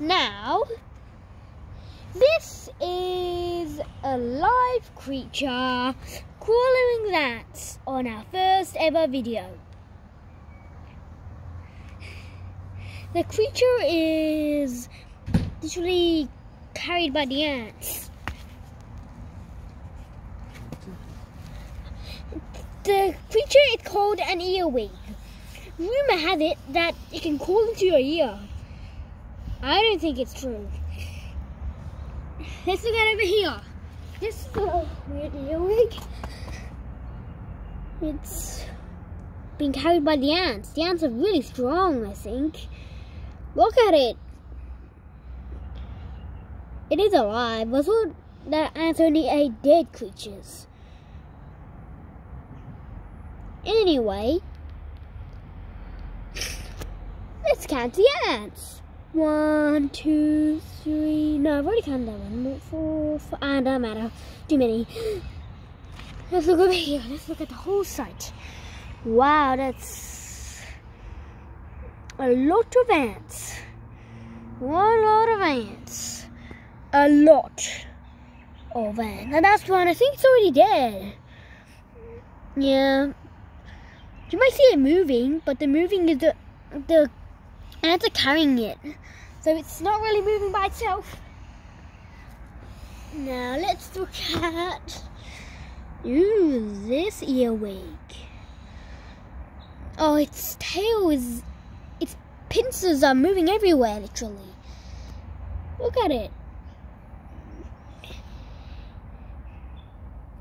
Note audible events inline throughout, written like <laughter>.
Now, this is a live creature crawling rats on our first ever video. The creature is literally carried by the ants. The creature is called an earwig. Rumor has it that it can crawl into your ear. I don't think it's true. Let's look at over here. This is a weird earwig. It's being carried by the ants. The ants are really strong, I think. Look at it. It is alive. I thought that ants only ate dead creatures. Anyway, let's count the ants. One, two, three. No, I've already counted that one. Four, four. Ah, doesn't matter. Too many. <gasps> Let's look over here. Let's look at the whole site. Wow, that's a lot of ants. One lot of ants. A lot of ants. And that's one. I think it's already dead. Yeah. You might see it moving, but the moving is the the ants are carrying it. So it's not really moving by itself. Now let's look at Ooh, this earwig. Oh, its tail is its pincers are moving everywhere literally. Look at it.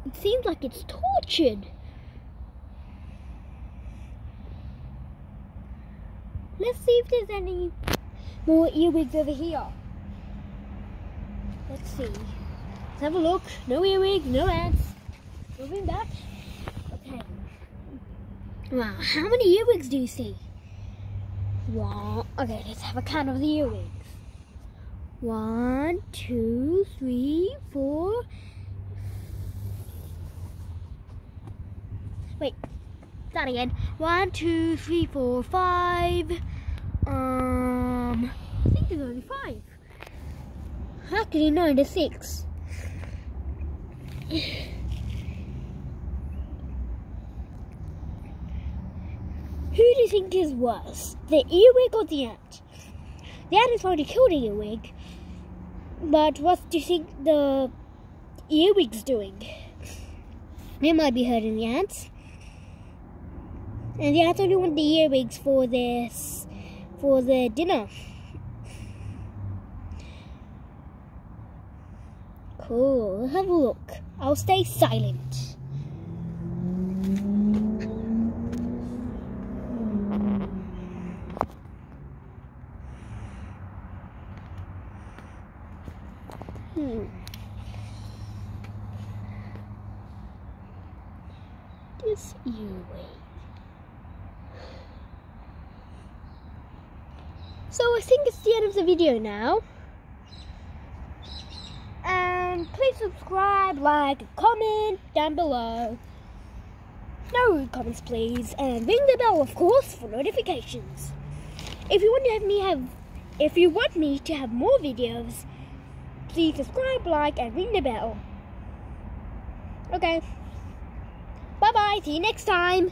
It seems like it's tortured. Let's see if there's any more earwigs over here. Let's see. Let's have a look. No earwig, no ants. Moving back. Okay. Wow, how many earwigs do you see? One. Okay, let's have a count of the earwigs. One, two, three, four. Wait, start again. One, two, three, four, five. Um, I think there's only five. Actually, no, there's six. Who do you think is worse, the earwig or the ant? The ant is trying to kill the earwig, but what do you think the earwig's doing? They might be hurting the ants. And the ants only want the earwigs for this, for their dinner. Cool, have a look. I'll stay silent. Hmm. This earwig. So I think it's the end of the video now. And please subscribe, like, comment down below. No rude comments please. And ring the bell of course for notifications. If you want to have me have if you want me to have more videos, please subscribe, like, and ring the bell. Okay. Bye bye. See you next time.